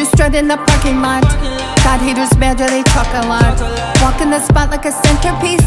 you strut in the parking lot. God, haters mad, yeah, they talk a lot. Walk in the spot like a centerpiece.